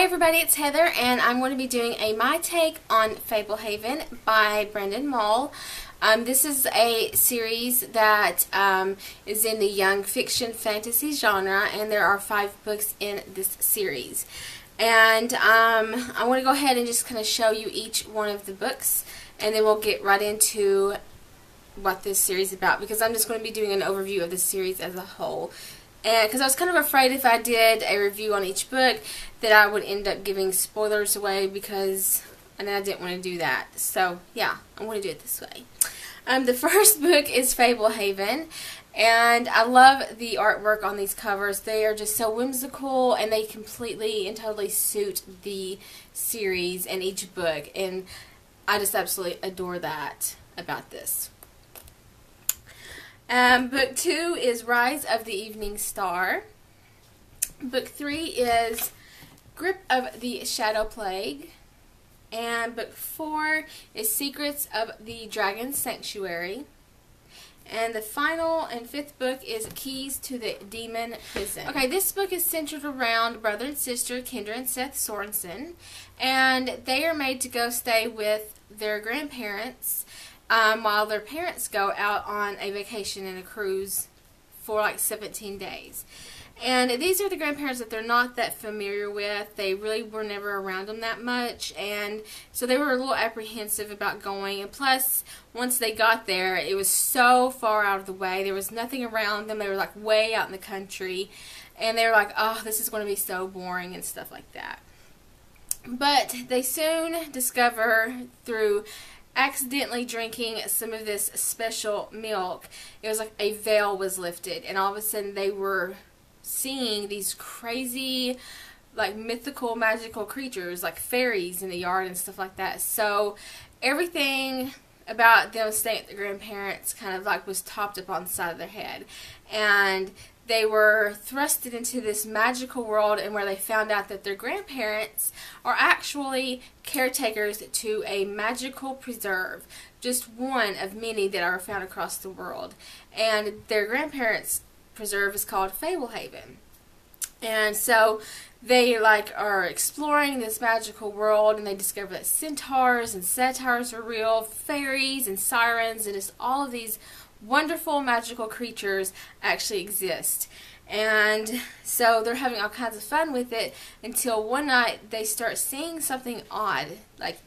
Hi everybody, it's Heather and I'm going to be doing a My Take on Fablehaven by Brandon Mull. Um, this is a series that um, is in the young fiction fantasy genre and there are five books in this series. And um, I want to go ahead and just kind of show you each one of the books and then we'll get right into what this series is about because I'm just going to be doing an overview of the series as a whole because I was kind of afraid if I did a review on each book that I would end up giving spoilers away because and I didn't want to do that. So yeah, I want to do it this way. Um, the first book is Fablehaven, and I love the artwork on these covers. They are just so whimsical, and they completely and totally suit the series and each book, and I just absolutely adore that about this. Um, book two is Rise of the Evening Star. Book three is Grip of the Shadow Plague. And book four is Secrets of the Dragon Sanctuary. And the final and fifth book is Keys to the Demon Prison. Okay, this book is centered around brother and sister Kendra and Seth Sorenson. And they are made to go stay with their grandparents um, while their parents go out on a vacation and a cruise for like 17 days. And these are the grandparents that they're not that familiar with. They really were never around them that much. And so they were a little apprehensive about going. And plus, once they got there, it was so far out of the way. There was nothing around them. They were like way out in the country. And they were like, oh, this is going to be so boring and stuff like that. But they soon discover through accidentally drinking some of this special milk, it was like a veil was lifted, and all of a sudden they were seeing these crazy, like mythical, magical creatures, like fairies in the yard and stuff like that. So everything about them staying at the grandparents kind of like was topped up on the side of their head. And they were thrusted into this magical world and where they found out that their grandparents are actually caretakers to a magical preserve, just one of many that are found across the world. And their grandparents' preserve is called Fablehaven. And so they like are exploring this magical world and they discover that centaurs and satyrs are real, fairies and sirens and just all of these wonderful magical creatures actually exist. And so they're having all kinds of fun with it until one night they start seeing something odd. Like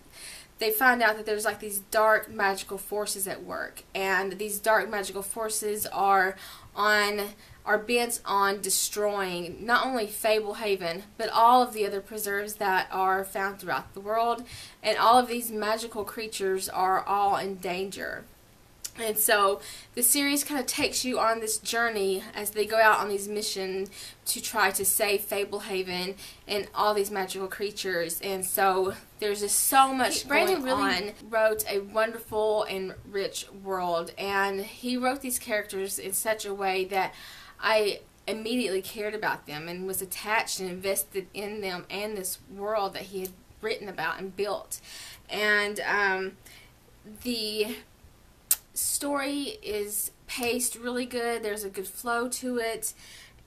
they find out that there's like these dark magical forces at work. And these dark magical forces are on are bent on destroying not only Fablehaven, but all of the other preserves that are found throughout the world. And all of these magical creatures are all in danger. And so the series kind of takes you on this journey as they go out on these missions to try to save Fablehaven and all these magical creatures. And so there's just so much Brandon going really on. Wrote a wonderful and rich world, and he wrote these characters in such a way that I immediately cared about them and was attached and invested in them and this world that he had written about and built. And um, the story is paced really good. There's a good flow to it.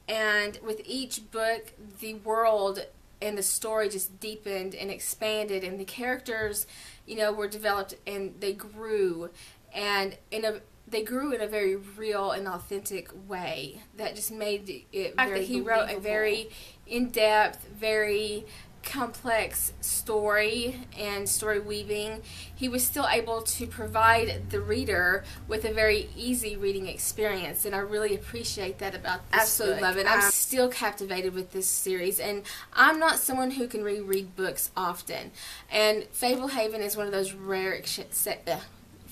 And with each book, the world and the story just deepened and expanded and the characters, you know, were developed and they grew and in a they grew in a very real and authentic way that just made it very he wrote a very in-depth, very complex story and story weaving, he was still able to provide the reader with a very easy reading experience, and I really appreciate that about this Absolutely book. love it. I'm still captivated with this series, and I'm not someone who can reread books often, and Fablehaven is one of those rare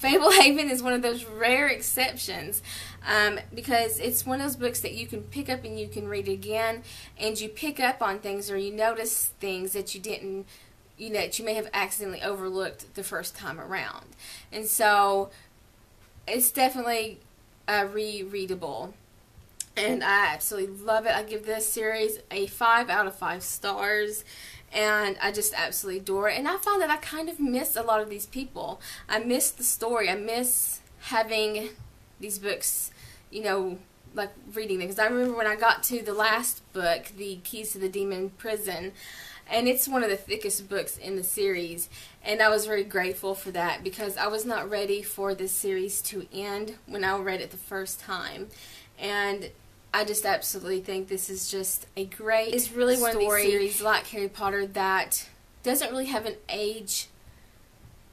Fablehaven is one of those rare exceptions um, because it's one of those books that you can pick up and you can read again, and you pick up on things or you notice things that you didn't, you know, that you may have accidentally overlooked the first time around. And so it's definitely uh, rereadable. And I absolutely love it. I give this series a 5 out of 5 stars and I just absolutely adore it. And I found that I kind of miss a lot of these people. I miss the story. I miss having these books, you know, like reading them. Because I remember when I got to the last book, The Keys to the Demon Prison, and it's one of the thickest books in the series. And I was very grateful for that because I was not ready for this series to end when I read it the first time. And I just absolutely think this is just a great. It's really one of these series like Harry Potter that doesn't really have an age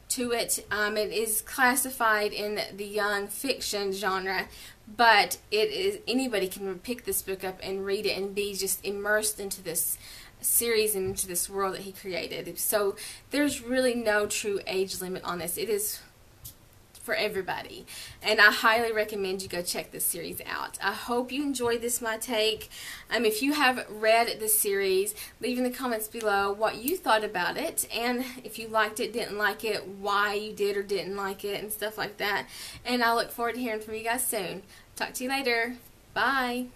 to it. Um, it is classified in the young fiction genre, but it is anybody can pick this book up and read it and be just immersed into this series and into this world that he created. So there's really no true age limit on this. It is for everybody. And I highly recommend you go check this series out. I hope you enjoyed this, my take. Um, if you have read the series, leave in the comments below what you thought about it and if you liked it, didn't like it, why you did or didn't like it, and stuff like that. And I look forward to hearing from you guys soon. Talk to you later. Bye.